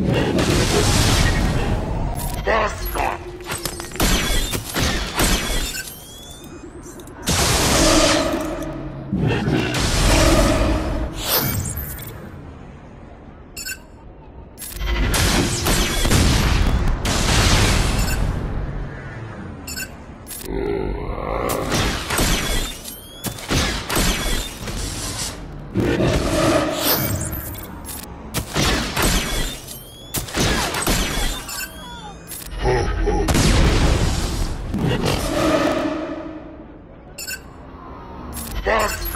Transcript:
This one. Oh.